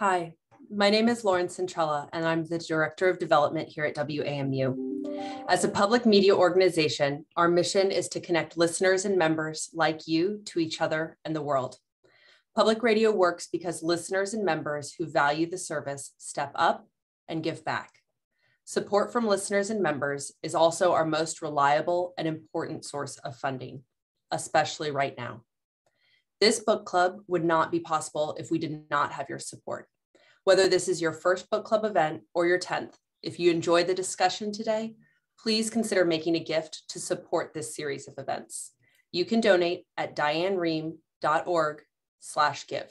Hi, my name is Lauren Centrella, and I'm the Director of Development here at WAMU. As a public media organization, our mission is to connect listeners and members like you to each other and the world. Public radio works because listeners and members who value the service step up and give back. Support from listeners and members is also our most reliable and important source of funding, especially right now. This book club would not be possible if we did not have your support. Whether this is your first book club event or your 10th, if you enjoyed the discussion today, please consider making a gift to support this series of events. You can donate at dianerehm.org slash give.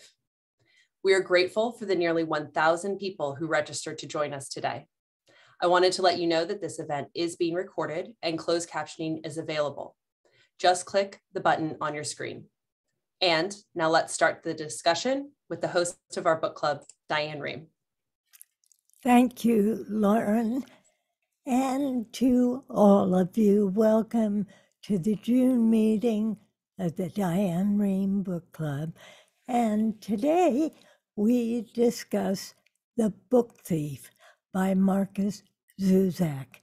We are grateful for the nearly 1,000 people who registered to join us today. I wanted to let you know that this event is being recorded and closed captioning is available. Just click the button on your screen. And now let's start the discussion with the host of our book club, Diane Rehm. Thank you, Lauren. And to all of you, welcome to the June meeting of the Diane Rehm Book Club. And today we discuss The Book Thief by Markus Zusak.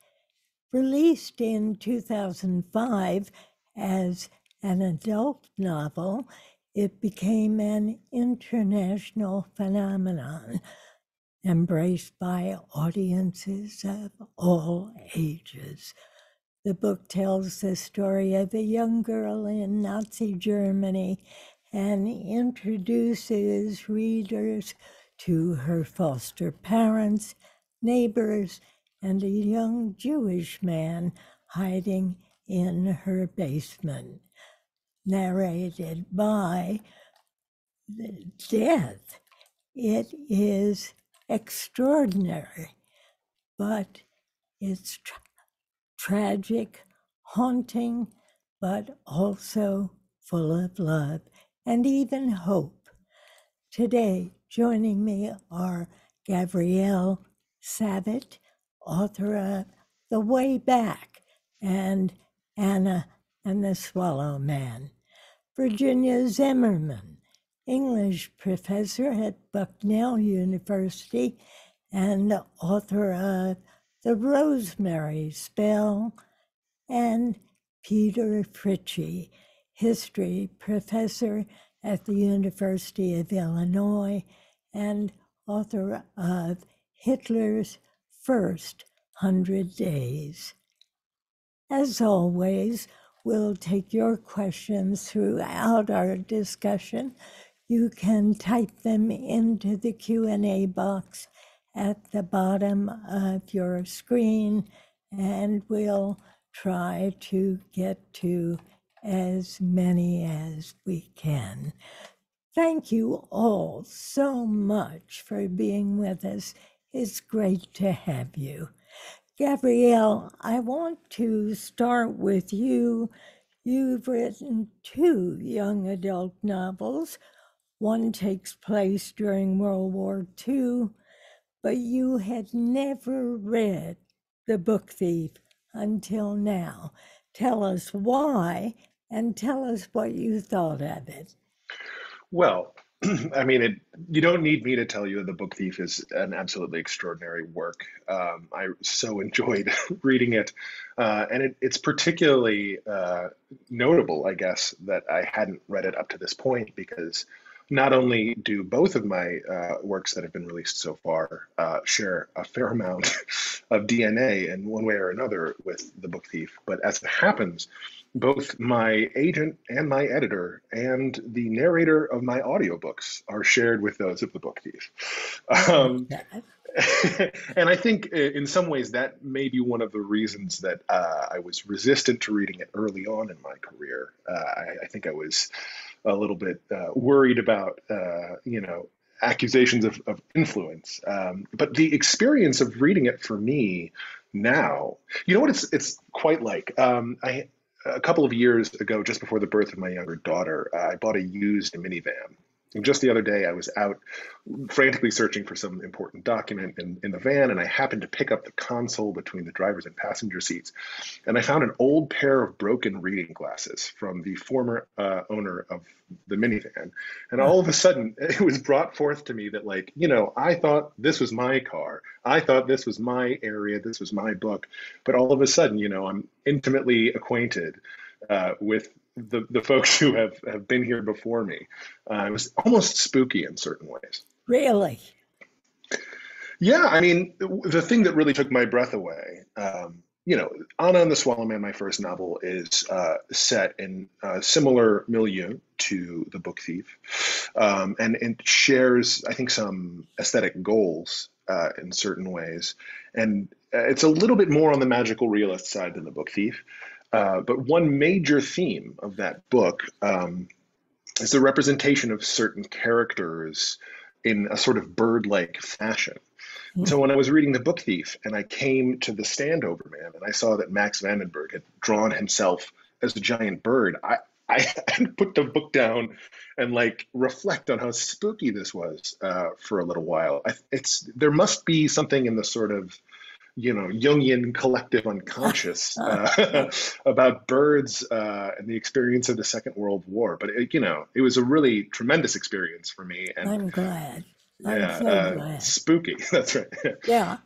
Released in 2005 as an adult novel, it became an international phenomenon embraced by audiences of all ages. The book tells the story of a young girl in Nazi Germany and introduces readers to her foster parents, neighbors, and a young Jewish man hiding in her basement narrated by Death. It is extraordinary, but it's tra- tragic, haunting, but also full of love and even hope. Today, joining me are Gavriel Savit, author of The Way Back, and Anna and the Swallow Man. Virginia Zimmerman, English professor at Bucknell University and author of The Rosemary Spell, and Peter Fritzsche, history professor at the University of Illinois and author of Hitler's First Hundred Days. As always, We'll take your questions throughout our discussion. You can type them into the Q&A box at the bottom of your screen and we'll try to get to as many as we can. Thank you all so much for being with us. It's great to have you. Gavriel, I want to start with you. You've written two young adult novels. One takes place during World War II, but you had never read The Book Thief until now. Tell us why and tell us what you thought of it. Well, I mean, it, you don't need me to tell you that the Book Thief is an absolutely extraordinary work. Um, I so enjoyed reading it, uh, and it, it's particularly uh, notable, I guess, that I hadn't read it up to this point because not only do both of my uh, works that have been released so far uh, share a fair amount of DNA in one way or another with the Book Thief, but as it happens, both my agent and my editor and the narrator of my audiobooks are shared with those of the book thief. Um, and I think in some ways that may be one of the reasons that uh, I was resistant to reading it early on in my career. Uh, I, I, think I was a little bit uh, worried about, uh, you know, accusations of, of influence. Um, but the experience of reading it for me now, you know what it's it's quite like. Um, I a couple of years ago, just before the birth of my younger daughter, I bought a used minivan just the other day, I was out frantically searching for some important document in, in the van, and I happened to pick up the console between the driver's and passenger seats. And I found an old pair of broken reading glasses from the former uh, owner of the minivan. And all of a sudden, it was brought forth to me that, like, you know, I thought this was my car. I thought this was my area. This was my book. But all of a sudden, you know, I'm intimately acquainted uh, with the, the folks who have, have been here before me. Uh, it was almost spooky in certain ways. Really? Yeah, I mean, the thing that really took my breath away, um, you know, Anna and the Swallow Man, my first novel, is uh, set in a similar milieu to The Book Thief, um, and it shares, I think, some aesthetic goals uh, in certain ways. And uh, it's a little bit more on the magical realist side than The Book Thief. Uh, but one major theme of that book um, is the representation of certain characters in a sort of bird-like fashion. Mm. So when I was reading The Book Thief and I came to the Standover Man and I saw that Max Vandenburg had drawn himself as a giant bird, I, I had put the book down and like reflect on how spooky this was uh, for a little while. I, it's there must be something in the sort of you know Jungian collective unconscious uh, about birds uh, and the experience of the Second World War. But it, you know, it was a really tremendous experience for me. And I'm glad. I'm yeah, so uh, glad. spooky. That's right. yeah,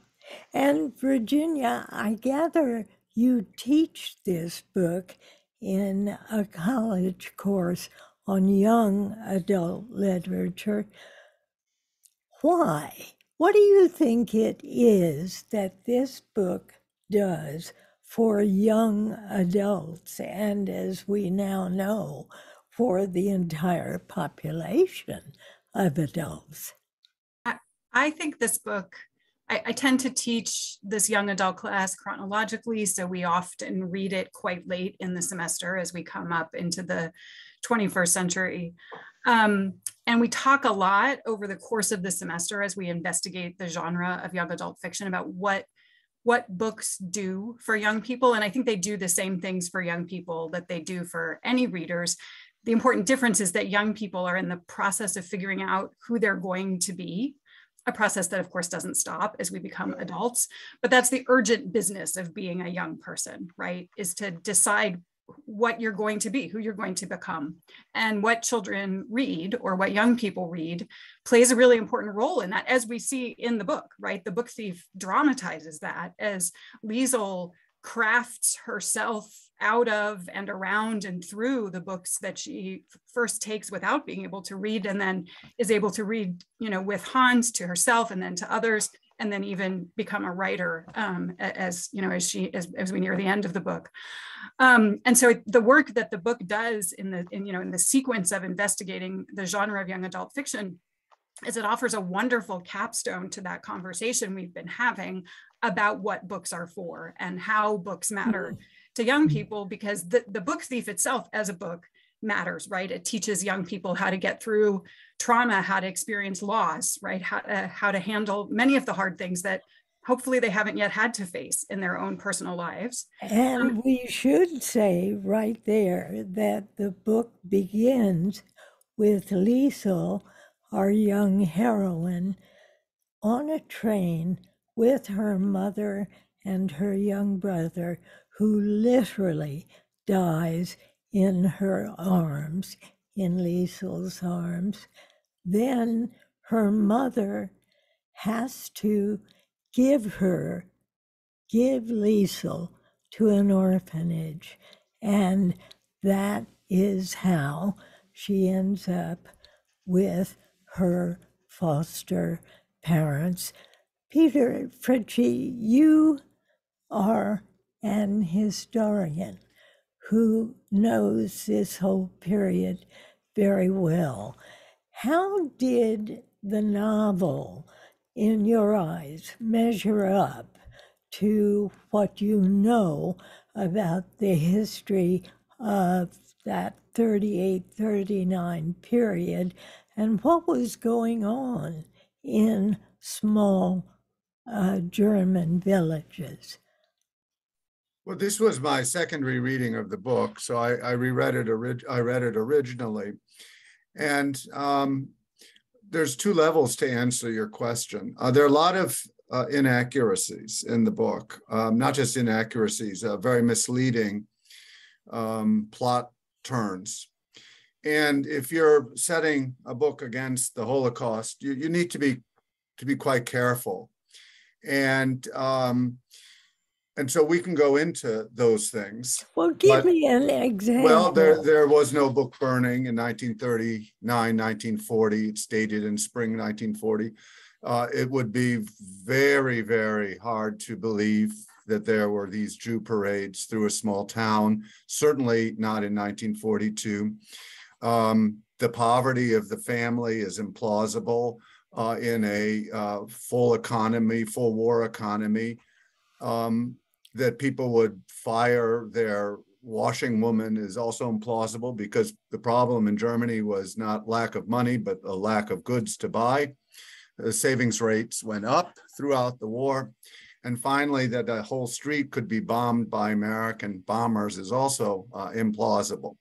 and Virginia, I gather you teach this book in a college course on young adult literature. Why? What do you think it is that this book does for young adults and, as we now know, for the entire population of adults? I, I think this book, I, tend to teach this young adult class chronologically, so we often read it quite late in the semester as we come up into the 21st century. Um, and we talk a lot over the course of the semester as we investigate the genre of young adult fiction about what what books do for young people. And I think they do the same things for young people that they do for any readers. The important difference is that young people are in the process of figuring out who they're going to be a process that of course doesn't stop as we become adults but that's the urgent business of being a young person right is to decide what you're going to be, who you're going to become. And what children read or what young people read plays a really important role in that, as we see in the book, right? The book thief dramatizes that as Liesel crafts herself out of and around and through the books that she first takes without being able to read and then is able to read you know with hans to herself and then to others and then even become a writer um, as you know as she as, as we near the end of the book um, and so the work that the book does in the in you know in the sequence of investigating the genre of young adult fiction is it offers a wonderful capstone to that conversation we've been having about what books are for and how books matter mm-hmm. to young mm-hmm. people because the, the book thief itself as a book matters, right? It teaches young people how to get through trauma, how to experience loss, right? How, uh, how to handle many of the hard things that hopefully they haven't yet had to face in their own personal lives. And um, we should say right there that the book begins with Liesel, our young heroine, on a train with her mother and her young brother, who literally dies in her arms, in Liesel's arms. Then her mother has to give her, give Liesl to an orphanage. And that is how she ends up with her foster parents. Peter Fritzsche, you are an historian who knows this whole period very well. How did the novel, in your eyes, measure up to what you know about the history of that 38 39 period and what was going on in small uh, German villages? Well, this was my second rereading of the book, so I, I reread it. Orig- I read it originally, and um, there's two levels to answer your question. Uh, there are a lot of uh, inaccuracies in the book, um, not just inaccuracies, uh, very misleading um, plot turns. And if you're setting a book against the Holocaust, you, you need to be to be quite careful. And um, and so we can go into those things. Well, give but, me an example. Well, there there was no book burning in 1939, 1940. It's dated in spring 1940. Uh, it would be very, very hard to believe that there were these Jew parades through a small town. Certainly not in 1942. Um, the poverty of the family is implausible uh, in a uh, full economy, full war economy. Um, that people would fire their washing woman is also implausible because the problem in Germany was not lack of money, but a lack of goods to buy. The savings rates went up throughout the war. And finally, that a whole street could be bombed by American bombers is also uh, implausible.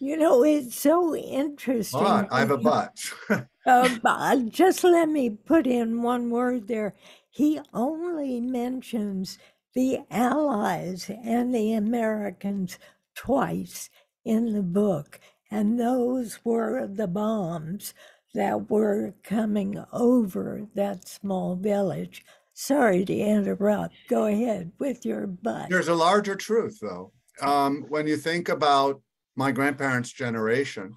You know, it's so interesting. But I have a but. uh, just let me put in one word there. He only mentions the Allies and the Americans twice in the book, and those were the bombs that were coming over that small village. Sorry to interrupt. Go ahead with your but. There's a larger truth, though. Um, when you think about my grandparents' generation,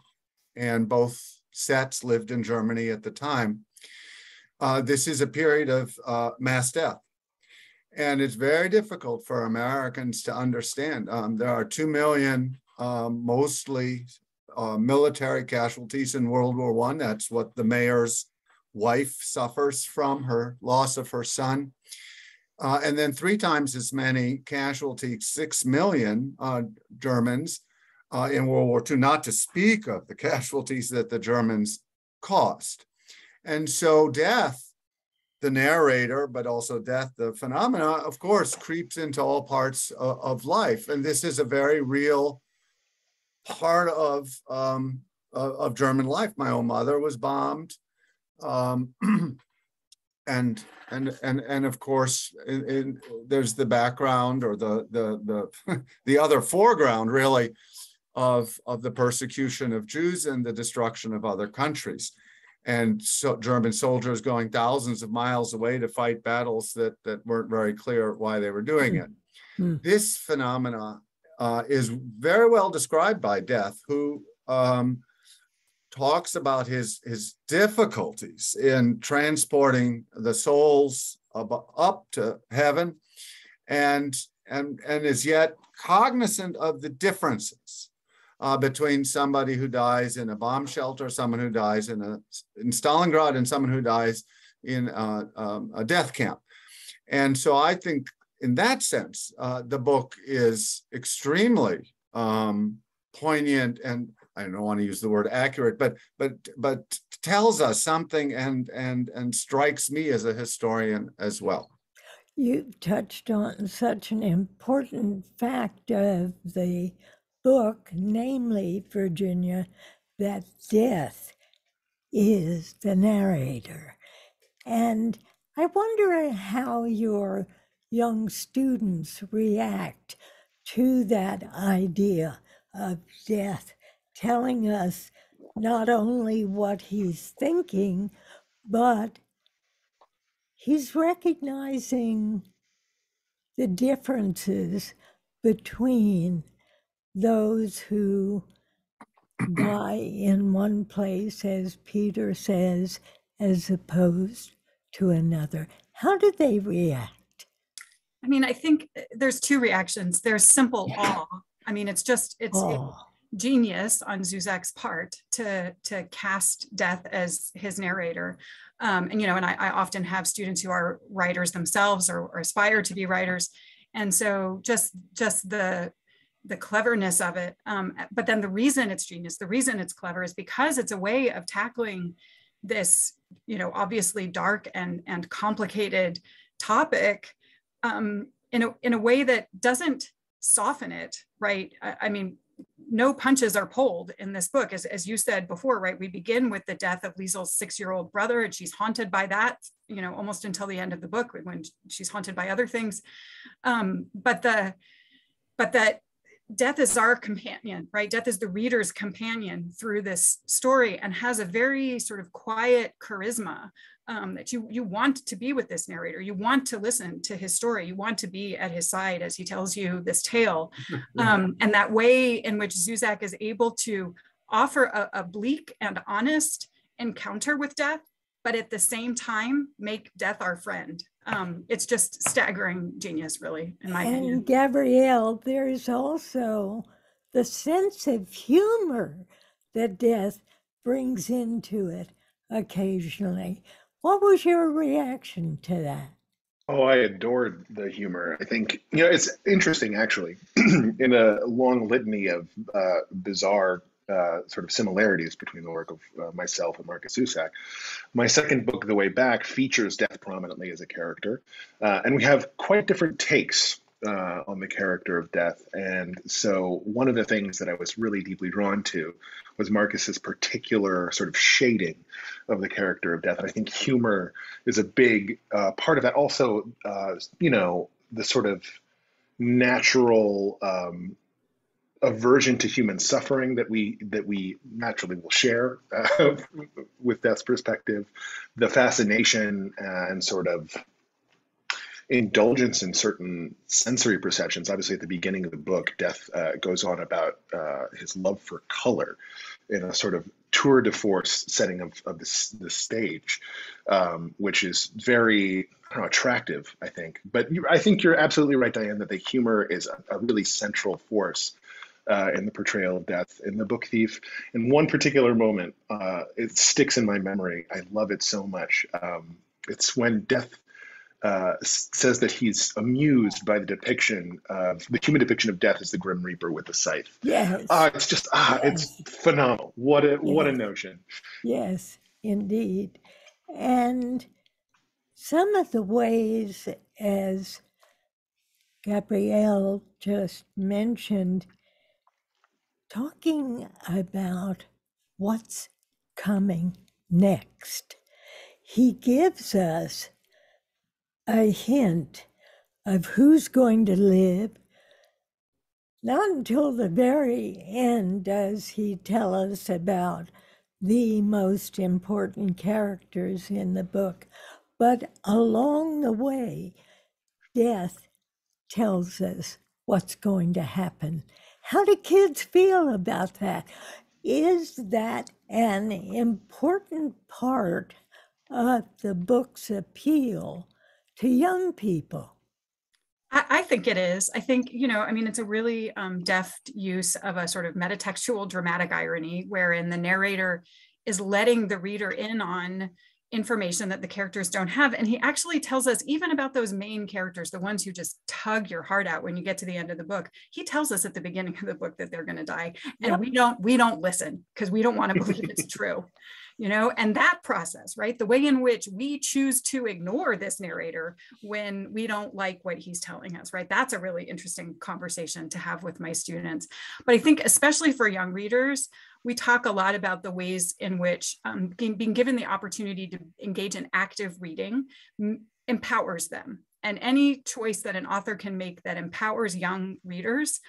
and both sets lived in Germany at the time, uh, this is a period of uh, mass death. And it's very difficult for Americans to understand. Um, there are 2 million, um, mostly uh, military casualties in World War One. That's what the mayor's wife suffers from her loss of her son. Uh, and then three times as many casualties, six million uh, Germans uh, in World War II, not to speak of the casualties that the Germans caused. And so death the narrator, but also death, the phenomena, of course, creeps into all parts of, of life. And this is a very real part of, um, of, German life. My own mother was bombed. Um, and and and and of course in, in, there's the background or the the the the other foreground really of of the persecution of Jews and the destruction of other countries and so German soldiers going thousands of miles away to fight battles that that weren't very clear why they were doing it. Mm. This phenomena uh, is very well described by Death, who um, talks about his his difficulties in transporting the souls up, up to heaven, and and and is yet cognizant of the differences uh, between somebody who dies in a bomb shelter, someone who dies in a in Stalingrad, and someone who dies in a, um, a death camp. And so I think in that sense, uh, the book is extremely um, poignant and I don't want to use the word accurate, but but but tells us something and and and strikes me as a historian as well. You've touched on such an important fact of the book, namely, Virginia, that death is the narrator. And I wonder how your young students react to that idea of death, telling us not only what he's thinking, but he's recognizing the differences between those who die in one place, as Peter says, as opposed to another? How do they react? I mean, I think uh, there's two reactions. There's simple awe. I mean, it's just it's it, genius on Zusak's part to to cast death as his narrator. Um, and you know, and I, I, often have students who are writers themselves or, or aspire to be writers, and so just just the the cleverness of it. Um, but then the reason it's genius, the reason it's clever is because it's a way of tackling this, you know, obviously dark and, and complicated topic um, in, a, in a way that doesn't soften it, right? I, I mean, no punches are pulled in this book. As, as you said before, right? We begin with the death of Liesel's six-year-old brother, and she's haunted by that, you know, almost until the end of the book when she's haunted by other things. Um, but the but that death is our companion, right? Death is the reader's companion through this story and has a very sort of quiet charisma um, that you you want to be with this narrator. You want to listen to his story. You want to be at his side as he tells you this tale. Um, and that way in which Zusak is able to offer a, a bleak and honest encounter with death, but at the same time make death our friend. Um, it's just staggering genius, really, in my and opinion. Gavriel, there's also the sense of humor that death brings into it occasionally. What was your reaction to that? Oh, I adored the humor. I think, you know, it's interesting actually, in a long litany of uh, bizarre uh, sort of similarities between the work of uh, myself and Markus Zusak. My second book, The Way Back, features death prominently as a character, uh, and we have quite different takes uh, on the character of death. And so, one of the things that I was really deeply drawn to was Markus's particular sort of shading of the character of death. And I think humor is a big uh, part of that. Also, uh, you know, the sort of natural um, aversion to human suffering that we that we naturally will share uh, with death's perspective, the fascination and sort of indulgence in certain sensory perceptions. Obviously, at the beginning of the book, Death uh, goes on about uh, his love for color in a sort of tour de force setting of, of the, the stage, um, which is very know, attractive, I think. But you, I think you're absolutely right, Diane, that the humor is a, a really central force uh, in the portrayal of death in the book thief in one particular moment uh, it sticks in my memory i love it so much um, it's when death uh, says that he's amused by the depiction of the human depiction of death as the Grim Reaper with the scythe. Yes. Uh, it's just ah, yes. it's phenomenal. What a yes. what a notion. Yes, indeed. And some of the ways, as Gavriel just mentioned, talking about what's coming next. He gives us a hint of who's going to live. Not until the very end does he tell us about the most important characters in the book. But along the way, death tells us what's going to happen. How do kids feel about that? Is that an important part of the book's appeal to young people? I, think it is. I think, you know, I mean, it's a really um, deft use of a sort of metatextual dramatic irony wherein the narrator is letting the reader in on information that the characters don't have. And he actually tells us, even about those main characters, the ones who just tug your heart out when you get to the end of the book, he tells us at the beginning of the book that they're going to die. And yep. we don't, we don't listen because we don't want to believe it's true you know and that process right the way in which we choose to ignore this narrator when we don't like what he's telling us right that's a really interesting conversation to have with my students but i think especially for young readers we talk a lot about the ways in which um, being given the opportunity to engage in active reading empowers them. And any choice that an author can make that empowers young readers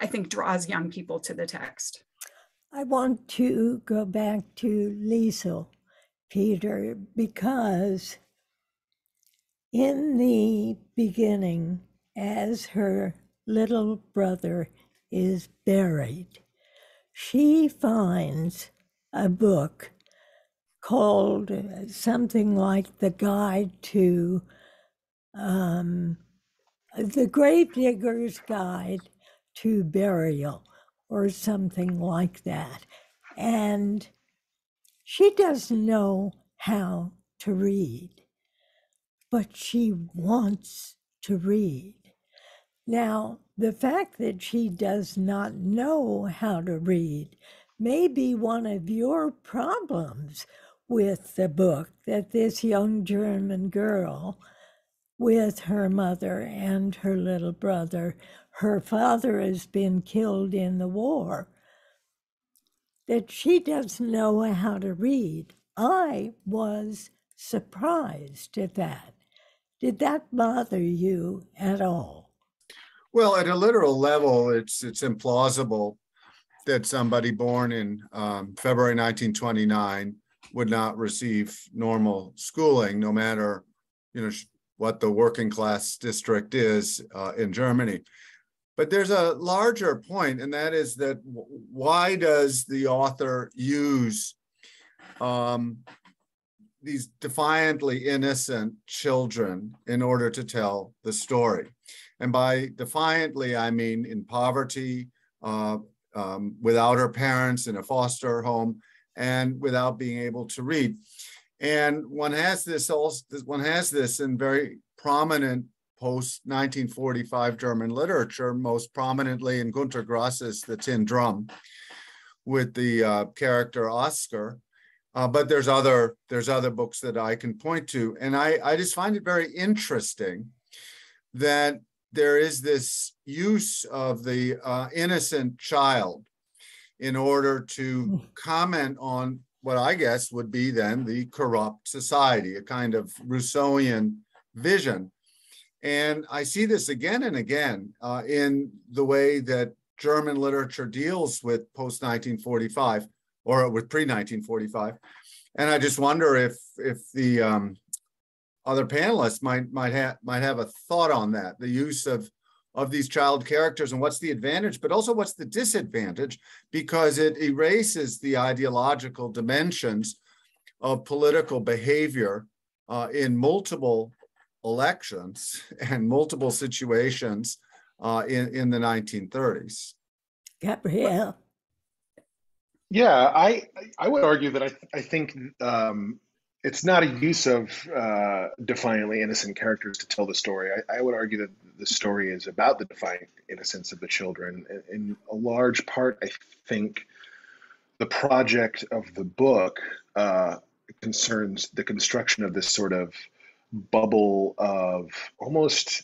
i think draws young people to the text. I want to go back to Liesel, Peter, because in the beginning, as her little brother is buried, she finds a book called something like The Guide to um, The Gravedigger's Guide to Burial or something like that. And she doesn't know how to read, but she wants to read. Now, the fact that she does not know how to read may be one of your problems with the book that this young German girl, with her mother and her little brother, her father has been killed in the war, that she doesn't know how to read. I was surprised at that. Did that bother you at all? Well, at a literal level, it's it's implausible that somebody born in um, February 1929 would not receive normal schooling, no matter you know what the working class district is uh, in Germany. But there's a larger point, and that is that why does the author use um, these defiantly innocent children in order to tell the story? And by defiantly, I mean in poverty, uh, um, without her parents in a foster home, and without being able to read. And one has this also, one has this in very prominent post 1945 German literature, most prominently in Gunter Grass's The Tin Drum, with the uh, character Oskar. Uh, but there's other there's other books that I can point to, and I I just find it very interesting that there is this use of the uh, innocent child in order to hmm. comment on what I guess would be then the corrupt society, a kind of Rousseauian vision. And I see this again and again uh, in the way that German literature deals with post 1945 or with pre 1945. And I just wonder if if the um, other panelists might might have might have a thought on that, the use of of these child characters and what's the advantage, but also what's the disadvantage, because it erases the ideological dimensions of political behavior uh, in multiple elections and multiple situations uh, in, in the 1930s. Gavriel. Yeah, I I would argue that I I think um, it's not a use of uh, defiantly innocent characters to tell the story. I, I, would argue that the story is about the defiant innocence of the children. In, a large part, I think the project of the book uh, concerns the construction of this sort of bubble of almost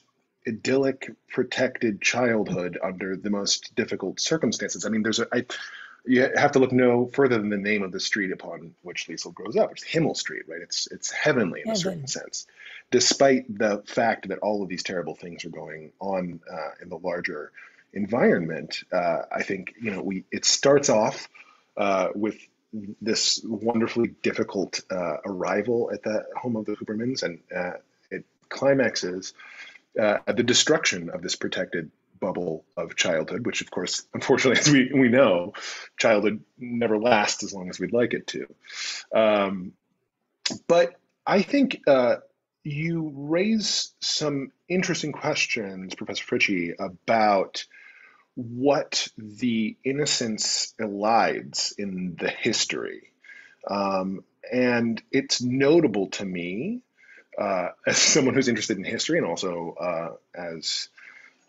idyllic, protected childhood under the most difficult circumstances. I mean, there's a I, you have to look no further than the name of the street upon which Liesel grows up. It's Himmel Street, right? It's it's heavenly in a certain sense, despite the fact that all of these terrible things are going on uh, in the larger environment. Uh, I think you know we it starts off uh, with this wonderfully difficult uh, arrival at the home of the Hubermans, and uh, it climaxes uh, at the destruction of this protected bubble of childhood, which of course, unfortunately, as we, we know, childhood never lasts as long as we'd like it to. Um, but I think uh, you raise some interesting questions, Professor Fritzsche, about what the innocence elides in the history. Um, and it's notable to me, uh, as someone who's interested in history and also uh, as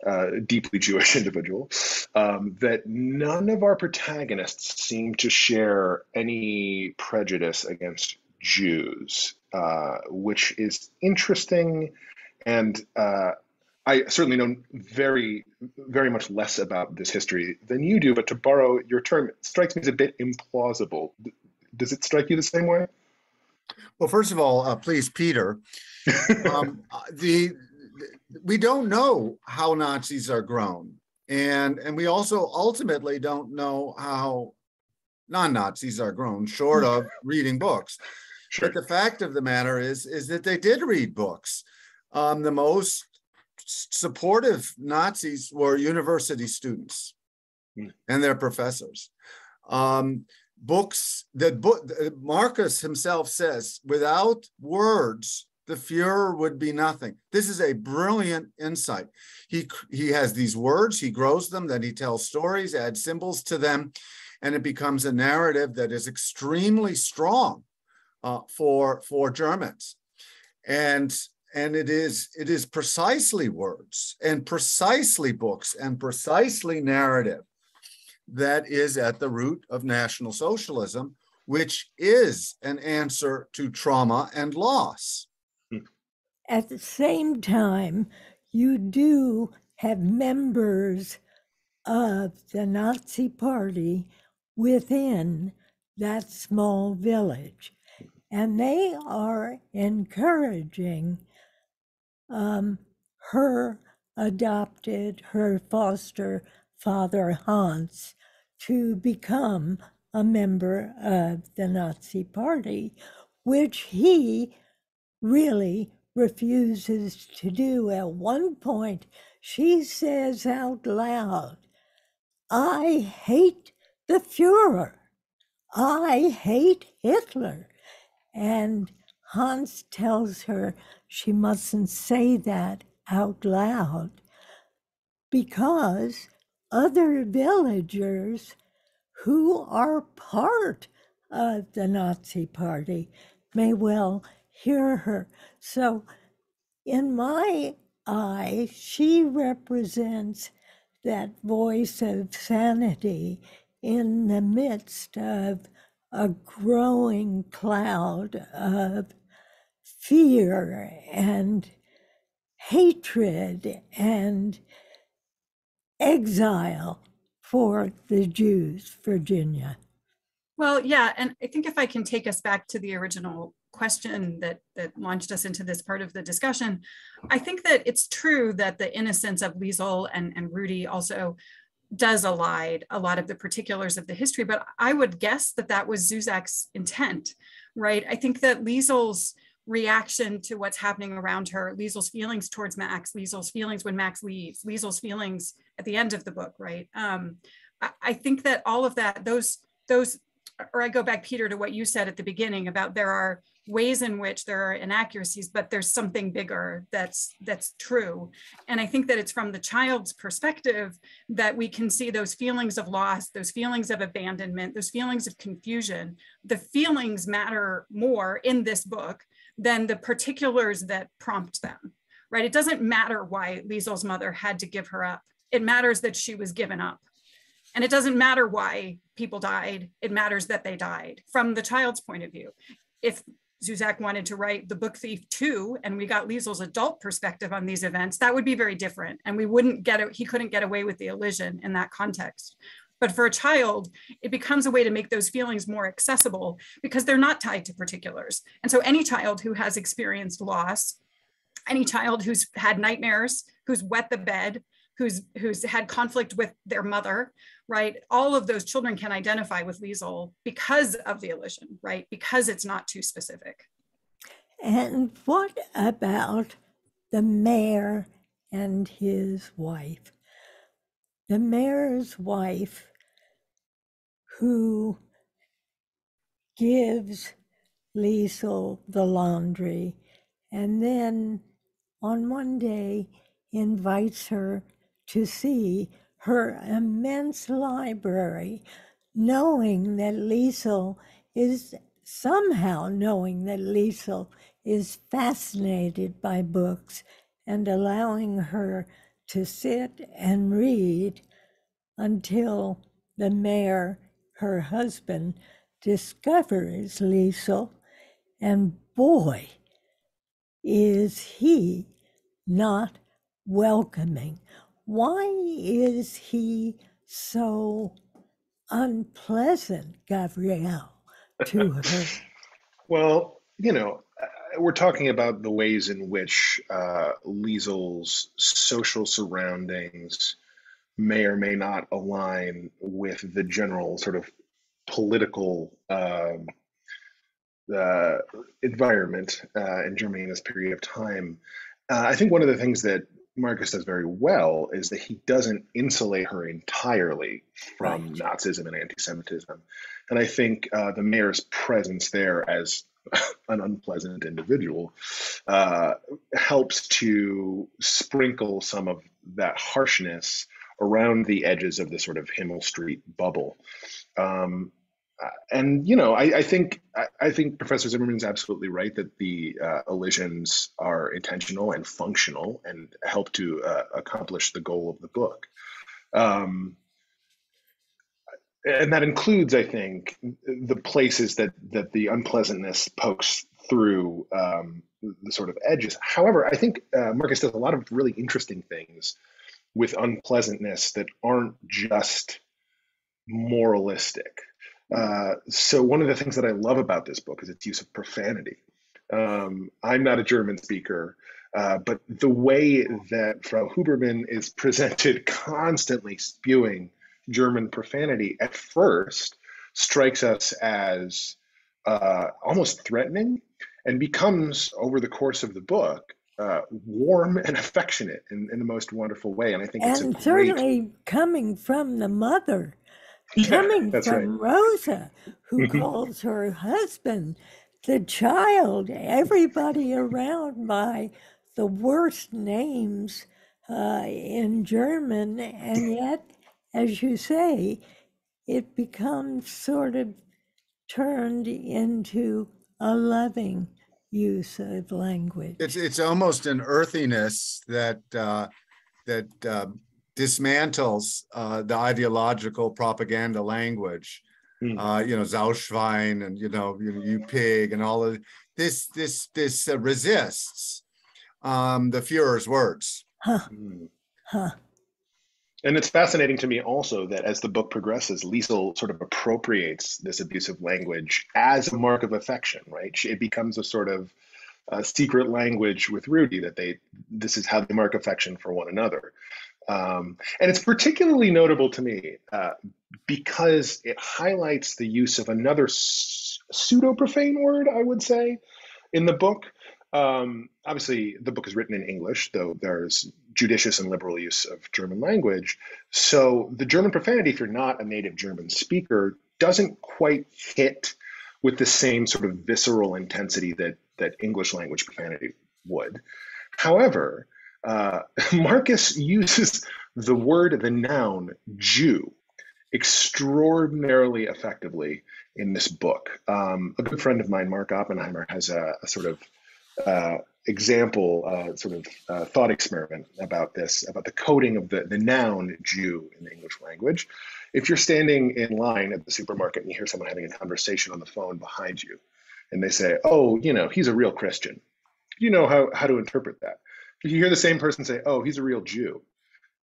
uh, deeply Jewish individual, um, that none of our protagonists seem to share any prejudice against Jews, uh, which is interesting. And uh, I certainly know very, very much less about this history than you do, but to borrow your term, it strikes me as a bit implausible. Does it strike you the same way? Well, first of all, uh, please, Peter. um, the we don't know how Nazis are grown. And, and we also ultimately don't know how non-Nazis are grown, short of reading books. Sure. But the fact of the matter is, is that they did read books. Um, the most supportive Nazis were university students mm. and their professors. Um, books that book Markus himself says, without words, the Fuhrer would be nothing. This is a brilliant insight. He, he has these words, he grows them, then he tells stories, adds symbols to them, and it becomes a narrative that is extremely strong uh, for, for Germans. And, and it is it is precisely words and precisely books and precisely narrative that is at the root of National Socialism, which is an answer to trauma and loss. At the same time, you do have members of the Nazi Party within that small village. And they are encouraging um, her adopted, her foster father Hans, to become a member of the Nazi Party, which he really refuses to do. At one point, she says out loud, I hate the Fuhrer. I hate Hitler. And Hans tells her she mustn't say that out loud because other villagers who are part of the Nazi Party may well hear her. So, in my eye, she represents that voice of sanity in the midst of a growing cloud of fear and hatred and exile for the Jews, Virginia. Well, yeah, and I think if I can take us back to the original question that that launched us into this part of the discussion, I think that it's true that the innocence of Liesel and, and Rudy also does elide a lot of the particulars of the history, but I would guess that that was Zusak's intent, right? I think that Liesel's reaction to what's happening around her, Liesel's feelings towards Max, Liesel's feelings when Max leaves, Liesel's feelings at the end of the book, right? Um, I, I think that all of that, those, those, or I go back, Peter, to what you said at the beginning about there are ways in which there are inaccuracies, but there's something bigger that's that's true. And I think that it's from the child's perspective that we can see those feelings of loss, those feelings of abandonment, those feelings of confusion. The feelings matter more in this book than the particulars that prompt them, right? It doesn't matter why Liesel's mother had to give her up. It matters that she was given up. And it doesn't matter why people died, it matters that they died from the child's point of view. If Zusak wanted to write The Book Thief 2 and we got Liesel's adult perspective on these events, that would be very different. And we wouldn't get it, he couldn't get away with the elision in that context. But for a child, it becomes a way to make those feelings more accessible because they're not tied to particulars. And so any child who has experienced loss, any child who's had nightmares, who's wet the bed, who's who's had conflict with their mother, right? All of those children can identify with Liesel because of the elision, right? Because it's not too specific. And what about the mayor and his wife? The mayor's wife who gives Liesel the laundry and then on one day invites her to see her immense library, knowing that Liesel is somehow knowing that Liesel is fascinated by books and allowing her to sit and read until the mayor, her husband, discovers Liesel, and boy, is he not welcoming. Why is he so unpleasant, Gavriel, to her? well, you know, uh, we're talking about the ways in which uh, Liesel's social surroundings may or may not align with the general sort of political um, uh, environment uh, in Germany in this period of time. Uh, I think one of the things that Markus does very well is that he doesn't insulate her entirely from right. Nazism and anti-Semitism, and I think uh, the mayor's presence there as an unpleasant individual uh, helps to sprinkle some of that harshness around the edges of the sort of Himmel Street bubble. Um, uh, and you know, I, I think I, I, think Professor Zimmerman's absolutely right that the uh, elisions are intentional and functional and help to uh, accomplish the goal of the book. Um, and that includes, I think, the places that that the unpleasantness pokes through um, the sort of edges. However, I think uh, Markus does a lot of really interesting things with unpleasantness that aren't just moralistic. Uh, so one of the things that I love about this book is its use of profanity. Um, I'm not a German speaker, uh, but the way that Frau Huberman is presented constantly spewing German profanity at first strikes us as uh, almost threatening and becomes, over the course of the book, uh, warm and affectionate in, in the most wonderful way. And I think and it's certainly great... coming from the mother, coming from right. Rosa, who mm-hmm. calls her husband, the child, everybody around by the worst names uh, in German. And yet, as you say, it becomes sort of turned into a loving use of language. It's it's almost an earthiness that uh, that uh, dismantles uh, the ideological propaganda language. Mm. Uh, you know, Zauschwein and you know, you, you pig and all of this. This this uh, resists um, the Führer's words. Huh. Mm. Huh. And it's fascinating to me also that as the book progresses, Liesel sort of appropriates this abusive language as a mark of affection, right? It becomes a sort of uh, secret language with Rudy that they this is how they mark affection for one another. Um, and it's particularly notable to me uh, because it highlights the use of another pseudo profane word, I would say, in the book. Um, obviously, the book is written in English, though there's judicious and liberal use of German language. So the German profanity, if you're not a native German speaker, doesn't quite hit with the same sort of visceral intensity that that English language profanity would. However, uh, Markus uses the word, the noun Jew, extraordinarily effectively in this book. Um, a good friend of mine, Mark Oppenheimer, has a, a sort of uh, example, uh, sort of uh, thought experiment about this, about the coding of the, the noun Jew in the English language. If you're standing in line at the supermarket and you hear someone having a conversation on the phone behind you, and they say, oh, you know, he's a real Christian, you know how, how to interpret that. If you hear the same person say, oh, he's a real Jew,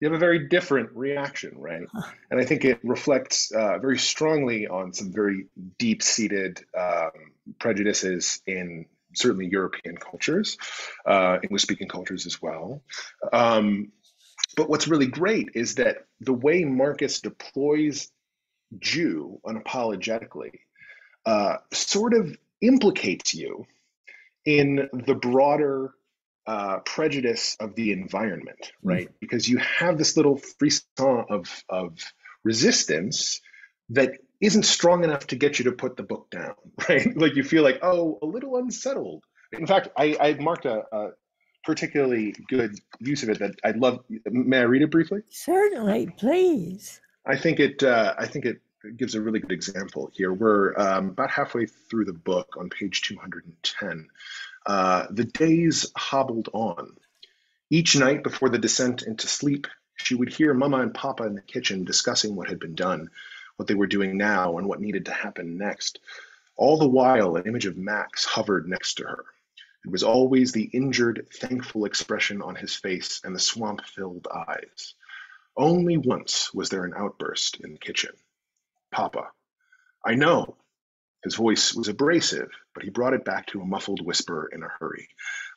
you have a very different reaction, right? And I think it reflects uh, very strongly on some very deep seated um, prejudices in certainly European cultures, uh, English speaking cultures as well. Um, but what's really great is that the way Markus deploys Jew unapologetically uh, sort of implicates you in the broader uh, prejudice of the environment, hmm. right? Mm. Because you have this little frisson of, of resistance that isn't strong enough to get you to put the book down, right? Like you feel like, oh, a little unsettled. In fact, I, I marked a, a particularly good use of it that I'd love. May I read it briefly? Certainly, please. I think it. Uh, I think it gives a really good example here. We're um, about halfway through the book on page 210. Uh, the days hobbled on. Each night before the descent into sleep, she would hear Mama and Papa in the kitchen discussing what had been done what they were doing now, and what needed to happen next. All the while, an image of Max hovered next to her. It was always the injured, thankful expression on his face and the swamp filled eyes. Only once was there an outburst in the kitchen. Papa, I know, his voice was abrasive, but he brought it back to a muffled whisper in a hurry.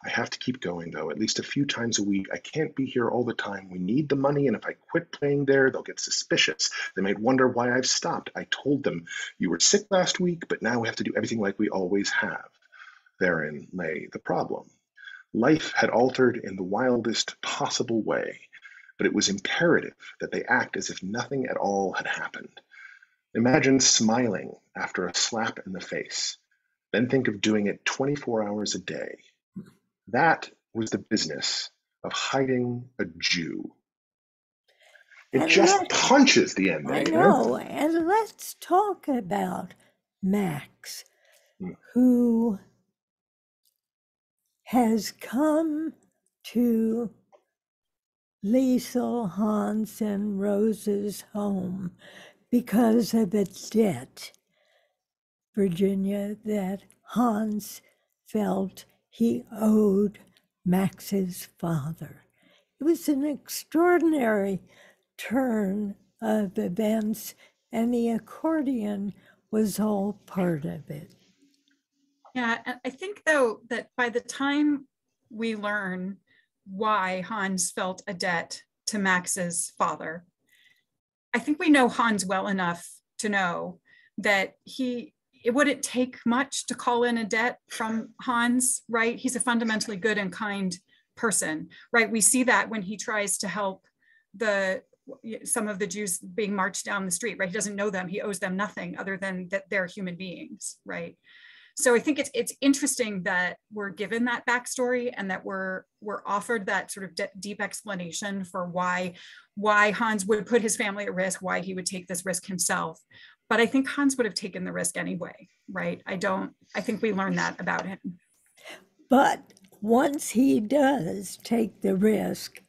I have to keep going, though, at least a few times a week. I can't be here all the time. We need the money, and if I quit playing there, they'll get suspicious. They might wonder why I've stopped. I told them, You were sick last week, but now we have to do everything like we always have. Therein lay the problem. Life had altered in the wildest possible way, but it was imperative that they act as if nothing at all had happened. Imagine smiling after a slap in the face, then think of doing it 24 hours a day. That was the business of hiding a Jew. It and just punches the end. I know. And let's talk about Max, hmm. who has come to Liesel, Hans, and Rose's home because of a debt, Virginia, that Hans felt he owed Max's father. It was an extraordinary turn of events, and the accordion was all part of it. Yeah, I think though that by the time we learn why Hans felt a debt to Max's father, I think we know Hans well enough to know that he it wouldn't take much to call in a debt from Hans, right? He's a fundamentally good and kind person, right? We see that when he tries to help the some of the Jews being marched down the street, right? He doesn't know them. He owes them nothing other than that they're human beings, right? So I think it's it's interesting that we're given that backstory and that we're we're offered that sort of de- deep explanation for why why Hans would put his family at risk, why he would take this risk himself. But I think Hans would have taken the risk anyway, right? I don't. I think we learned that about him. But once he does take the risk,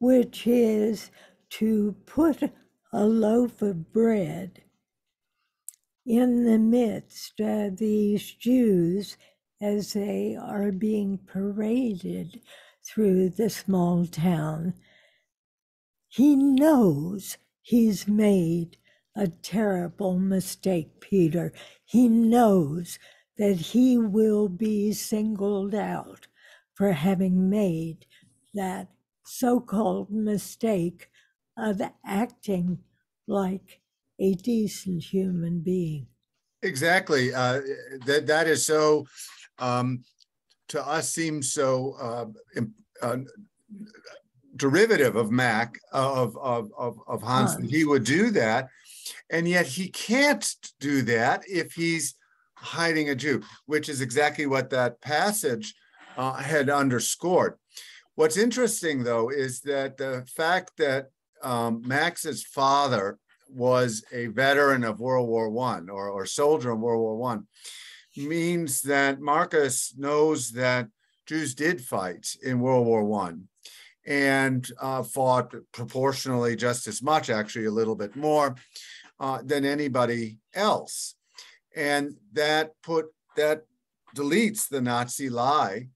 which is to put a loaf of bread in the midst of these Jews as they are being paraded through the small town. He knows he's made a terrible mistake, Peter. He knows that he will be singled out for having made that so called mistake of acting like a decent human being. Exactly. Uh, that that is so. Um, to us, seems so uh, uh, derivative of Mac of of of, of Hans, Hans that he would do that, and yet he can't do that if he's hiding a Jew, which is exactly what that passage uh, had underscored. What's interesting, though, is that the fact that um, Max's father was a veteran of World War One or, or soldier in World War One means that Markus knows that Jews did fight in World War One and uh, fought proportionally just as much, actually a little bit more uh, than anybody else, and that put that deletes the Nazi lie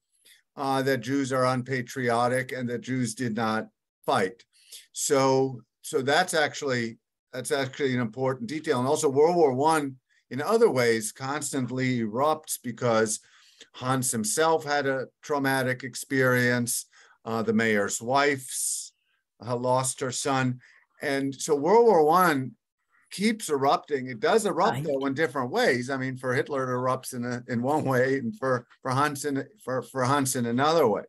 uh, that Jews are unpatriotic and that Jews did not fight. So, so that's actually that's actually an important detail. And also, World War One, in other ways, constantly erupts because Hans himself had a traumatic experience. Uh, the mayor's wife's uh, lost her son, and so World War One keeps erupting. It does erupt right. though in different ways. I mean, for Hitler, it erupts in a, in one way, and for for Hans in for for Hans in another way.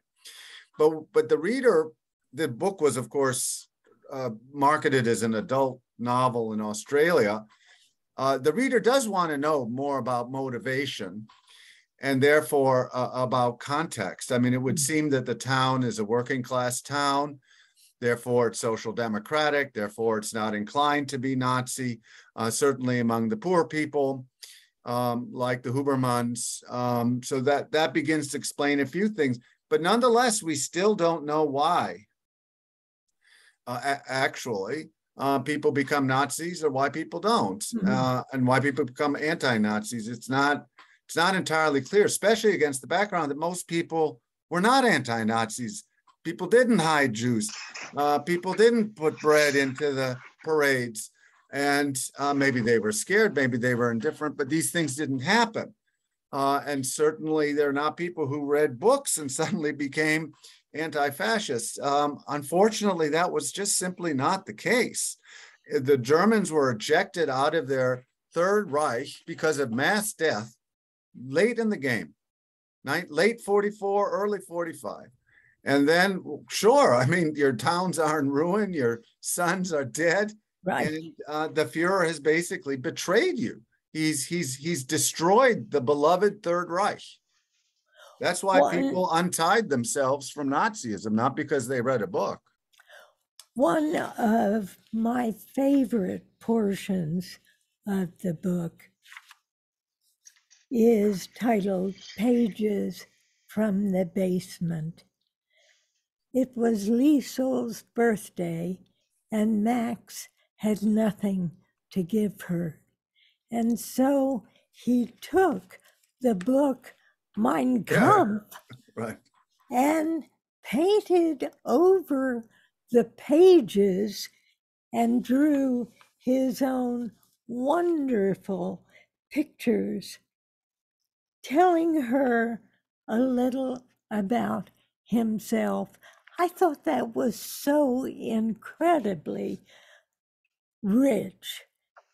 But but the reader, the book was of course uh, marketed as an adult novel in Australia. Uh, the reader does want to know more about motivation and therefore uh, about context. I mean, it would hmm. seem that the town is a working class town Therefore, it's social democratic. Therefore, it's not inclined to be Nazi, uh, certainly among the poor people, um, like the Hubermans. Um, so that, that begins to explain a few things. But nonetheless, we still don't know why, uh, actually. Uh, people become Nazis or why people don't, mm-hmm. Uh, and why people become anti-Nazis. It's not it's not entirely clear, especially against the background that most people were not anti-Nazis People didn't hide Jews. Uh, people didn't put bread into the parades. And uh, maybe they were scared, maybe they were indifferent, but these things didn't happen. Uh, and certainly they're not people who read books and suddenly became anti-fascist. Um, unfortunately, that was just simply not the case. The Germans were ejected out of their Third Reich because of mass death late in the game, late 44, early 45. And then, sure, I mean, your towns are in ruin, your sons are dead, right? And uh, the Führer has basically betrayed you. He's he's he's destroyed the beloved Third Reich. That's why people untied themselves from Nazism, not because they read a book. One of my favorite portions of the book is titled Pages from the Basement. It was Liesel's birthday, and Max had nothing to give her. And so he took the book Mein Kampf yeah, right. and painted over the pages and drew his own wonderful pictures telling her a little about himself. I thought that was so incredibly rich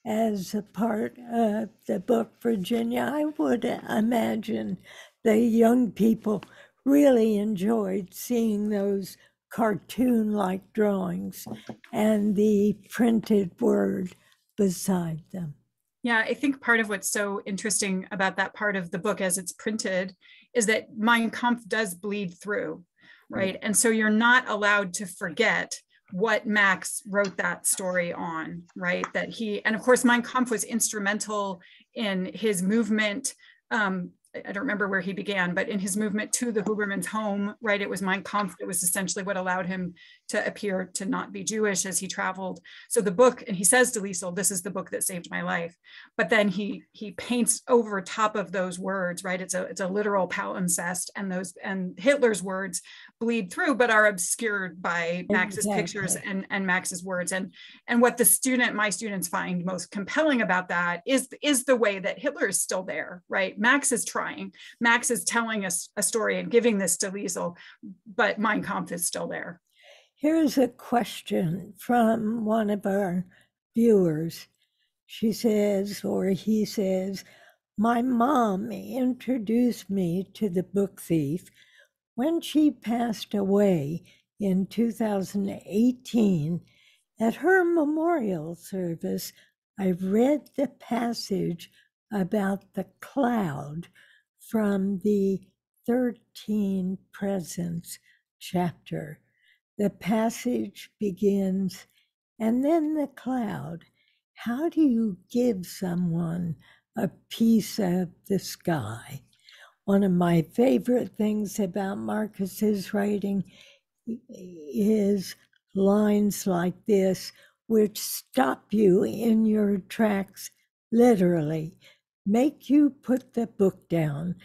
as a part of the book, Virginia. I would imagine the young people really enjoyed seeing those cartoon like drawings and the printed word beside them. Yeah, I think part of what's so interesting about that part of the book as it's printed is that Mein Kampf does bleed through, right? And so you're not allowed to forget what Max wrote that story on, right? That he, and of course, Mein Kampf was instrumental in his movement um, I don't remember where he began, but in his movement to the Huberman's home, right, it was Mein Kampf. It was essentially what allowed him to appear to not be Jewish as he traveled. So the book, and he says to Liesel, this is the book that saved my life. But then he he paints over top of those words, right? It's a it's a literal palimpsest, and those and Hitler's words bleed through, but are obscured by Max's exactly. pictures and, and Max's words. And and what the student, my students find most compelling about that is is the way that Hitler is still there, right? Max is trying. Max is telling us a story and giving this to Liesel, but Mein Kampf is still there. Here's a question from one of our viewers. She says, or he says, My mom introduced me to the book thief when she passed away in 2018. At her memorial service, I read the passage about the cloud from the 13 Presents chapter. The passage begins, and then the cloud. How do you give someone a piece of the sky? One of my favorite things about Markus's writing is lines like this, which stop you in your tracks, literally, make you put the book down.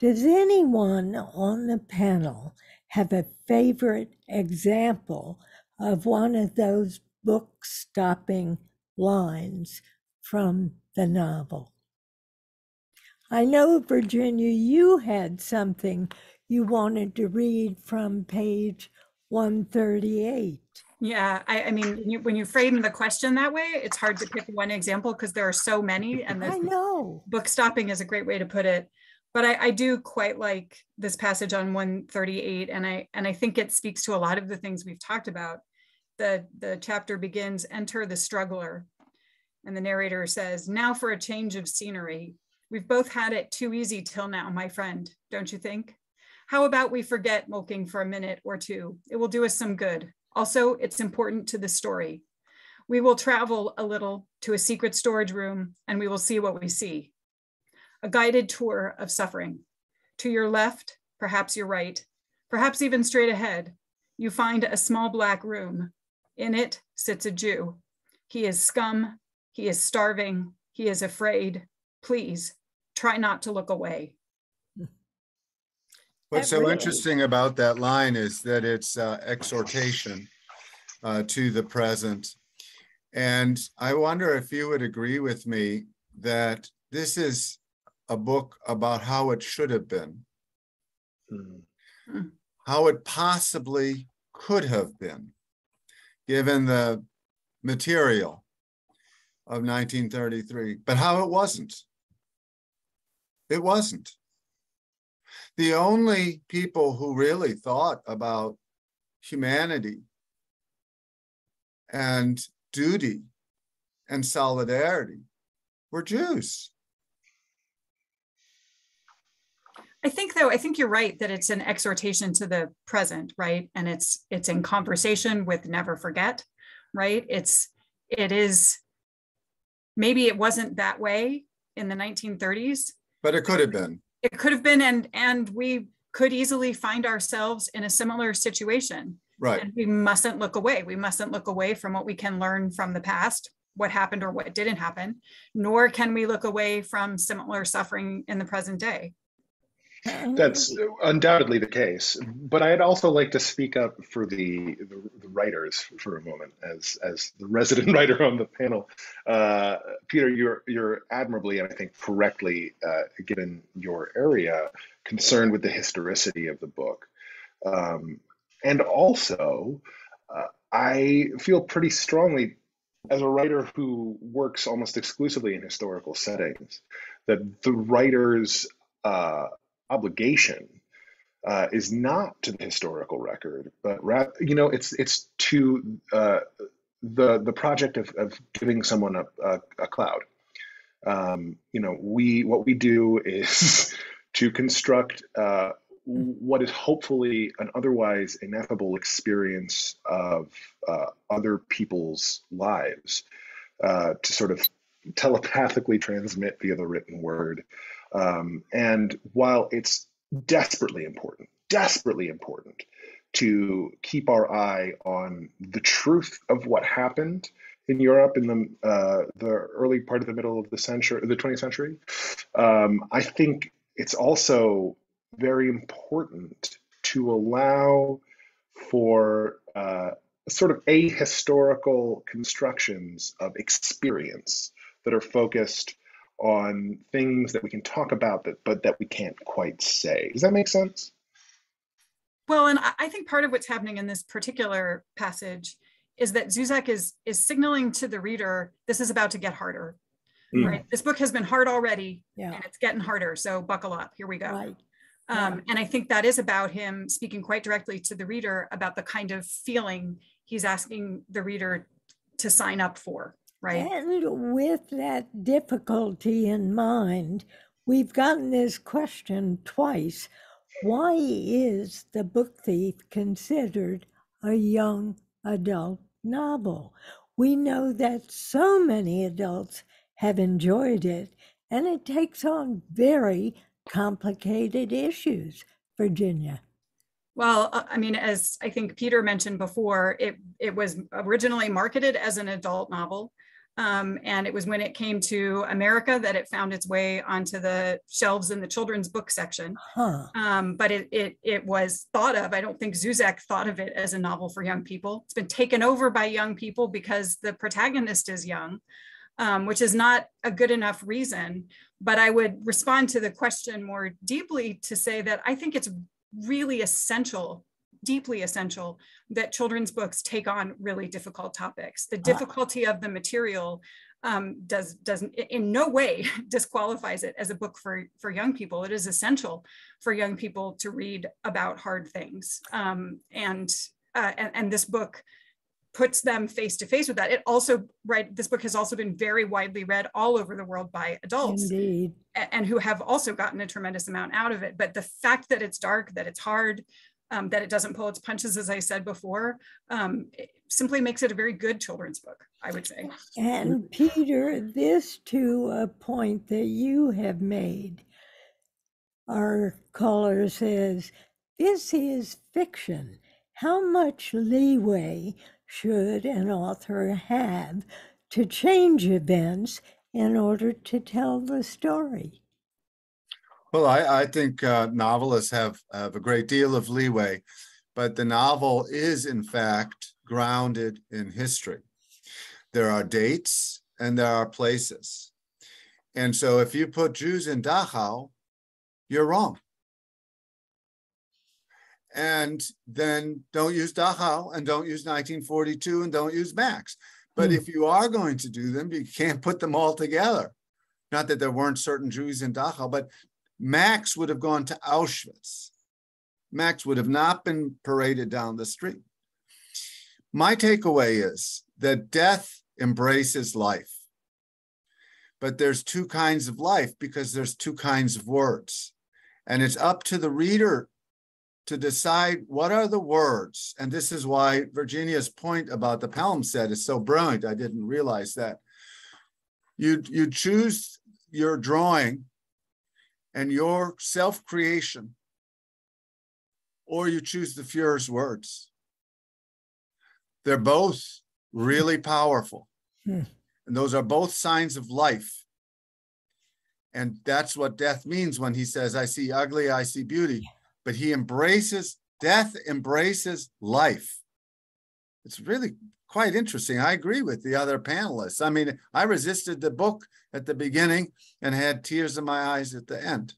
Does anyone on the panel have a favorite example of one of those book stopping lines from the novel. I know, Virginia, you had something you wanted to read from page 138. Yeah, I, I mean, you, when you frame the question that way, it's hard to pick one example because there are so many. And I know book stopping is a great way to put it but I, I, do quite like this passage on 138 and i and i think it speaks to a lot of the things we've talked about. The the chapter begins enter the struggler and the narrator says now for a change of scenery. We've both had it too easy till now my friend don't you think? How about we forget Molching for a minute or two? It will do us some good. Also it's important to the story. We will travel a little to a secret storage room and we will see what we see a guided tour of suffering. To your left, perhaps your right, perhaps even straight ahead, you find a small black room. In it sits a Jew. He is scum, he is starving, he is afraid. Please try not to look away. What's so interesting about that line is that it's uh, exhortation uh, to the present. And I wonder if you would agree with me that this is a book about how it should have been, mm-hmm. how it possibly could have been, given the material of 1933, but how it wasn't. It wasn't. The only people who really thought about humanity and duty and solidarity were Jews. I think though, I think you're right that it's an exhortation to the present, right? And it's it's in conversation with never forget, right? It's it is maybe it wasn't that way in the 1930s. But it could have been. It could have been and and we could easily find ourselves in a similar situation. Right. And we mustn't look away. We mustn't look away from what we can learn from the past, what happened or what didn't happen, nor can we look away from similar suffering in the present day. That's undoubtedly the case, but I'd also like to speak up for the, the, the writers for a moment, as as the resident writer on the panel. Uh, Peter, you're you're admirably and I think correctly, uh, given your area, concerned with the historicity of the book, um, and also uh, I feel pretty strongly as a writer who works almost exclusively in historical settings that the writer's uh, obligation uh, is not to the historical record, but rather, you know, it's it's to uh, the the project of, of giving someone a, a, a cloud. Um, you know, we what we do is to construct uh, what is hopefully an otherwise ineffable experience of uh, other people's lives uh, to sort of telepathically transmit via the written word um, and while it's desperately important, desperately important to keep our eye on the truth of what happened in Europe in the uh, the early part of the middle of the century, the 20th century, um, I think it's also very important to allow for uh, sort of ahistorical constructions of experience that are focused on things that we can talk about that but that we can't quite say does that make sense well and i think part of what's happening in this particular passage is that Zusak is is signaling to the reader this is about to get harder mm. right this book has been hard already yeah. and it's getting harder so buckle up here we go right. Um, and I think that is about him speaking quite directly to the reader about the kind of feeling he's asking the reader to sign up for right? And with that difficulty in mind, we've gotten this question twice. Why is The Book Thief considered a young adult novel? We know that so many adults have enjoyed it, and it takes on very complicated issues, Virginia. Well, uh, I mean, as I think Peter mentioned before, it, it was originally marketed as an adult novel. Um, and it was when it came to America that it found its way onto the shelves in the children's book section. Huh. Um, but it, it, it was thought of, I don't think Zusak thought of it as a novel for young people. It's been taken over by young people because the protagonist is young, um, which is not a good enough reason. But I would respond to the question more deeply to say that I think it's really essential deeply essential that children's books take on really difficult topics. The ah. difficulty of the material um, does doesn't in no way disqualifies it as a book for for young people. It is essential for young people to read about hard things, um, and, uh, and and this book puts them face to face with that. It also, right, this book has also been very widely read all over the world by adults Indeed. and who have also gotten a tremendous amount out of it. But the fact that it's dark, that it's hard, um, that it doesn't pull its punches, as I said before, um, simply makes it a very good children's book, I would say. And Peter, this to a point that you have made. Our caller says, This is fiction. How much leeway should an author have to change events in order to tell the story? Well, I, I think uh, novelists have, have a great deal of leeway, but the novel is, in fact, grounded in history. There are dates and there are places. And so if you put Jews in Dachau, you're wrong. And then don't use Dachau and don't use 1942 and don't use Max. But mm. if you are going to do them, you can't put them all together. Not that there weren't certain Jews in Dachau, but Max would have gone to Auschwitz. Max would have not been paraded down the street. My takeaway is that death embraces life. But there's two kinds of life because there's two kinds of words. And it's up to the reader to decide what are the words. And this is why Virginia's point about the palimpsest is so brilliant. I didn't realize that. You, you choose your drawing and your self creation, or you choose the Fuhrer's words. They're both really powerful. Hmm. And those are both signs of life. And that's what death means when he says, I see ugly, I see beauty. But he embraces, death embraces life. It's really quite interesting. I agree with the other panelists. I mean, I resisted the book at the beginning and had tears in my eyes at the end.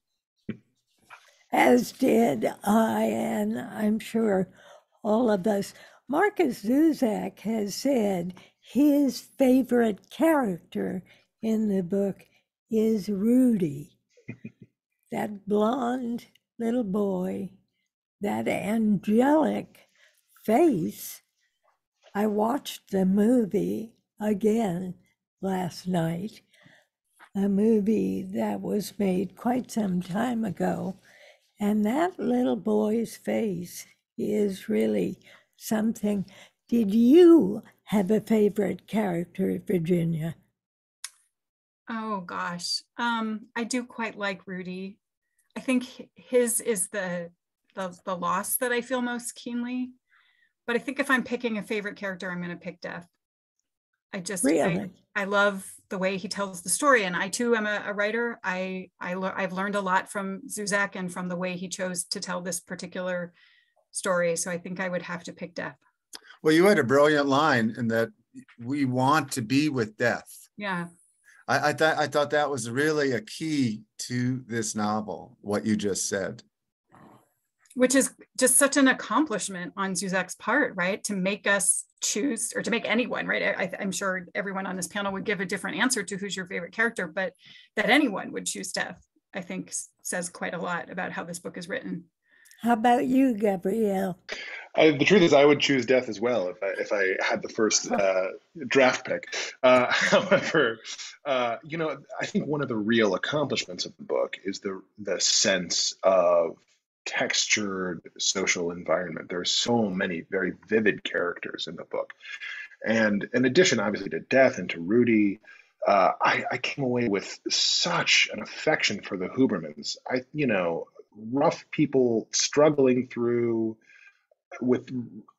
As did I, and I'm sure all of us. Markus Zusak has said his favorite character in the book is Rudy, that blonde little boy, that angelic face. I watched the movie again last night, a movie that was made quite some time ago. And that little boy's face is really something. Did you have a favorite character, Virginia? Oh gosh, um, I do quite like Rudy. I think his is the, the the loss that I feel most keenly. But I think if I'm picking a favorite character, I'm going to pick Death. I just really? I, I love the way he tells the story, and I too am a, a writer. I I le- I've learned a lot from Zusak and from the way he chose to tell this particular story. So I think I would have to pick Death. Well, you had a brilliant line in that we want to be with death. Yeah. I, I thought I thought that was really a key to this novel. What you just said, which is just such an accomplishment on Zusak's part, right? To make us choose, or to make anyone, right? I, I'm sure everyone on this panel would give a different answer to who's your favorite character, but that anyone would choose death, I think, says quite a lot about how this book is written. How about you, Gavriel? I, the truth is, I would choose death as well if I if I had the first uh, draft pick. Uh, however, uh, you know, I think one of the real accomplishments of the book is the the sense of textured social environment. There are so many very vivid characters in the book, and in addition, obviously, to death and to Rudy. Uh, I, I, came away with such an affection for the Hubermans. I, you know, rough people struggling through with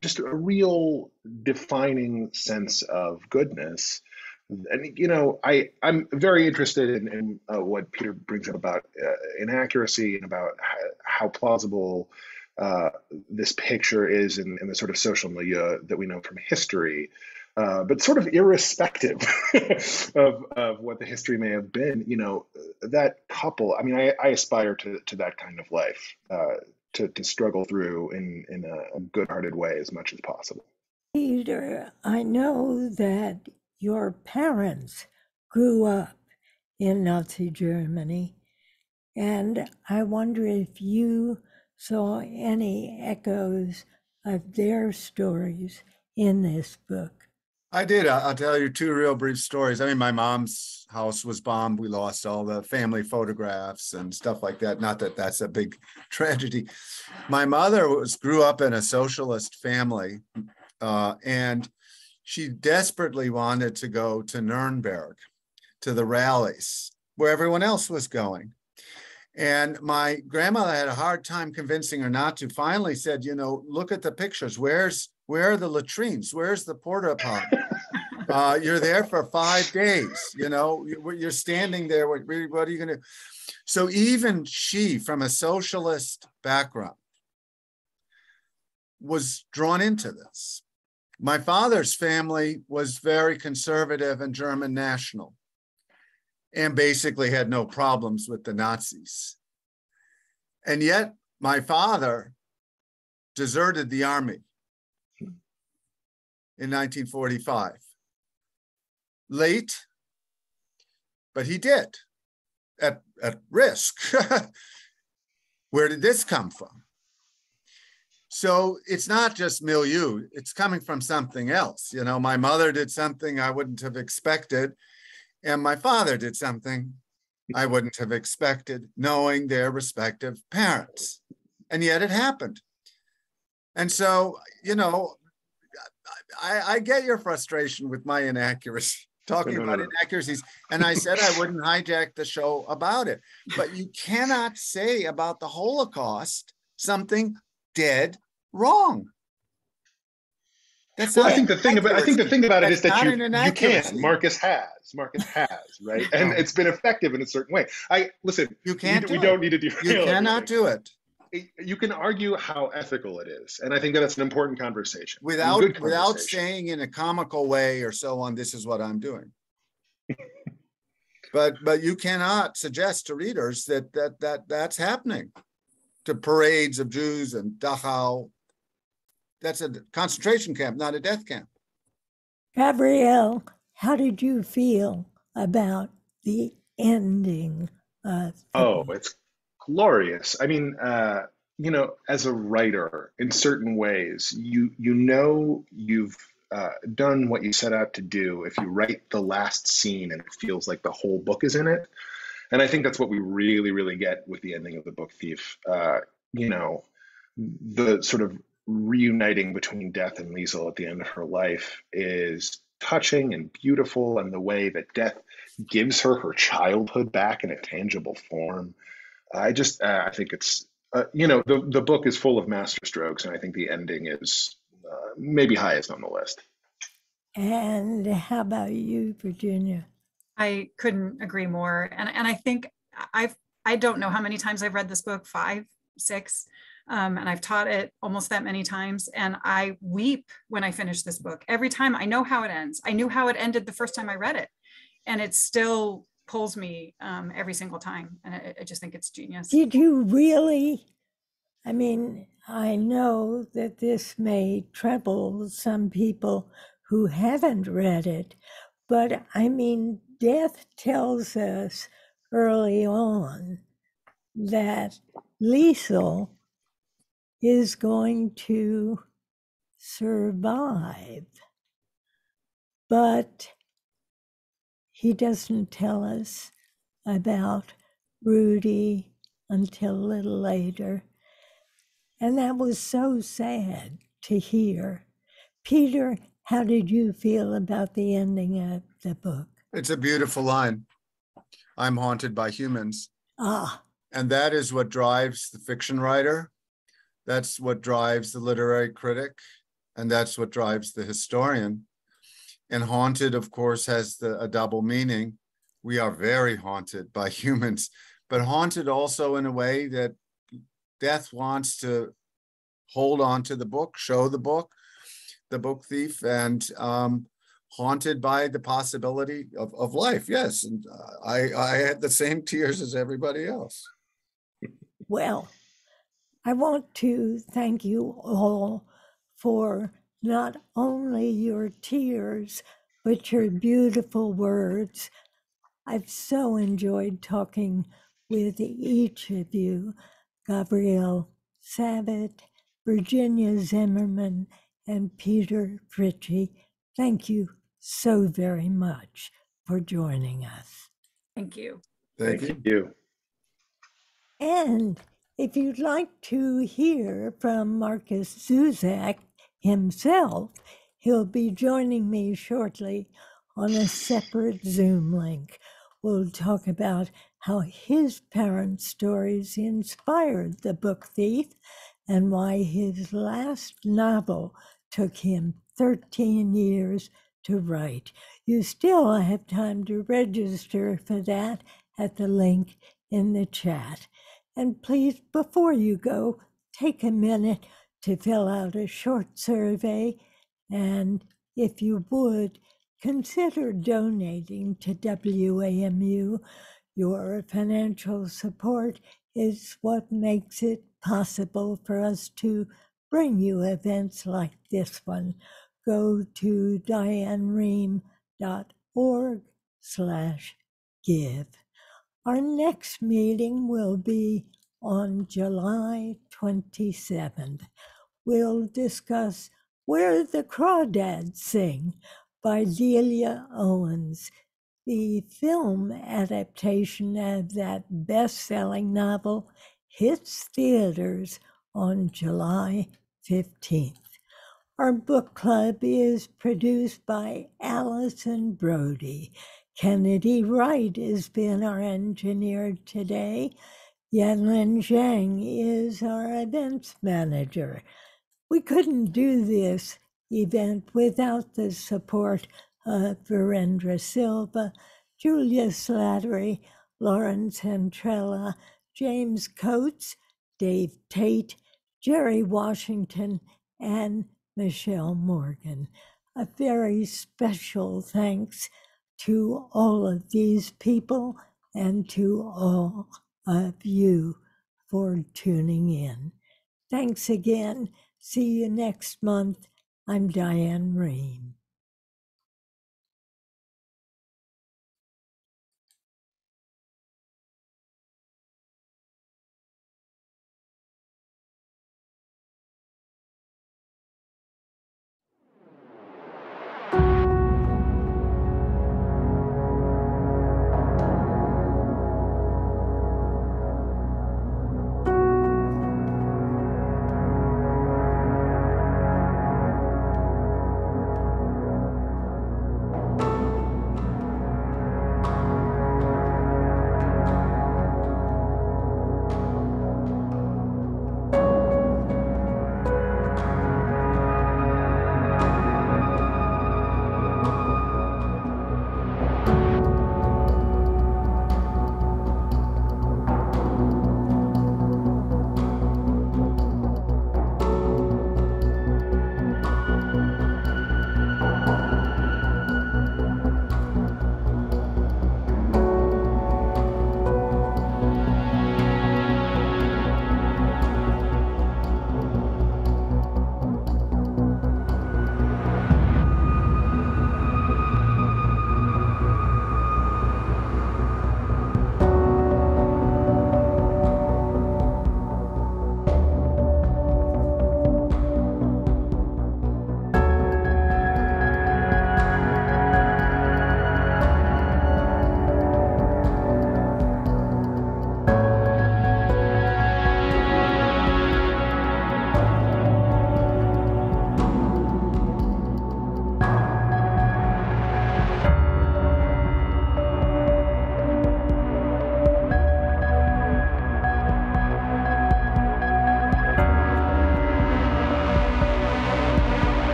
just a real defining sense of goodness. And you know, I I'm very interested in, in uh, what Peter brings up about uh, inaccuracy and about how, plausible uh, this picture is in, in, the sort of social milieu that we know from history. Uh, but sort of irrespective of, of what the history may have been, you know, that couple, I mean, I, I aspire to, to that kind of life, uh, to, to struggle through in, in a, a good hearted way as much as possible. Peter, I know that your parents grew up in Nazi Germany, and I wonder if you saw any echoes of their stories in this book. I did. I'll tell you two real brief stories. I mean, my mom's house was bombed. We lost all the family photographs and stuff like that. Not that that's a big tragedy. My mother was grew up in a socialist family, uh, and she desperately wanted to go to Nuremberg, to the rallies where everyone else was going. And my grandmother had a hard time convincing her not to. Finally, said, "You know, look at the pictures. Where's where are the latrines? Where's the porta potty? Uh, you're there for five days. You know, you're standing there. What, what are you going to? So even she, from a socialist background, was drawn into this. My father's family was very conservative and German national, and basically had no problems with the Nazis. And yet, my father deserted the army in 1945. Late, but he did at, at risk. Where did this come from? So it's not just milieu, it's coming from something else. You know, my mother did something I wouldn't have expected, and my father did something I wouldn't have expected, knowing their respective parents. And yet it happened. And so, you know, I, I get your frustration with my inaccuracy, talking no, no, about no. inaccuracies. And I said I wouldn't hijack the show about it. But you cannot say about the Holocaust something dead wrong. That's Well, I think the thing about I think the thing about it is that you, you can. Markus has. Markus has, right? And it's been effective in a certain way. I listen. You We, can't we do don't it. need to derail. You cannot everything. do it You can argue how ethical it is, and I think that it's an important conversation. without good without saying in a comical way or so on. This is what I'm doing. but but you cannot suggest to readers that that that that's happening to parades of Jews and Dachau. That's a concentration camp, not a death camp. Gavriel, how did you feel about the ending of Oh, it's glorious. I mean, uh, you know, as a writer, in certain ways, you you know you've uh, done what you set out to do if you write the last scene and it feels like the whole book is in it. And I think that's what we really, really get with the ending of the book Thief. Uh, you know, the sort of reuniting between Death and Liesel at the end of her life is touching and beautiful, and the way that Death gives her her childhood back in a tangible form. I just, uh, I think it's, uh, you know, the the book is full of masterstrokes, and I think the ending is uh, maybe highest on the list. And how about you, Virginia? I couldn't agree more. And, and I think I've, I don't know how many times I've read this book, five, six, um, and I've taught it almost that many times. And I weep when I finish this book. Every time I know how it ends. I knew how it ended the first time I read it. And it still pulls me um, every single time. And I, I just think it's genius. Did you really? I mean, I know that this may trouble some people who haven't read it, but I mean, death tells us early on that Liesel is going to survive. But he doesn't tell us about Rudy until a little later. And that was so sad to hear. Peter, how did you feel about the ending of the book? It's a beautiful line. I'm haunted by humans. Ah, And that is what drives the fiction writer. That's what drives the literary critic. And that's what drives the historian. And haunted, of course, has the, a double meaning. We are very haunted by humans, but haunted also in a way that death wants to hold on to the book, show the book, the book thief, and um, haunted by the possibility of, of life. Yes. And uh, I, I had the same tears as everybody else. well, I want to thank you all for not only your tears, but your beautiful words. I've so enjoyed talking with each of you Gavriel Savit, Virginia Zimmerman, and Peter Fritzsche. Thank you so very much for joining us. Thank you. Thank Thank you. you. And if you'd like to hear from Markus Zusak himself, he'll be joining me shortly on a separate Zoom link. We'll talk about how his parents' stories inspired the book Thief and why his last novel took him 13 years to write. You still have time to register for that at the link in the chat. And please, before you go, take a minute to fill out a short survey. And if you would, consider donating to WAMU. Your financial support is what makes it possible for us to bring you events like this one. Go to dianerehm.org slash give. Our next meeting will be on July 27th. We'll discuss Where the Crawdads Sing by Delia Owens, the film adaptation of that best selling novel hits theaters on July 15th. Our book club is produced by Allison Brody. Kennedy Wright has been our engineer today. Yanlin Zhang is our events manager. We couldn't do this event without the support of Virendra Silva, Julia Slattery, Lauren Centrella, James Coates, Dave Tate, Jerry Washington, and Michelle Morgan. A very special thanks to all of these people and to all of you for tuning in. Thanks again. See you next month. I'm Diane Rehm.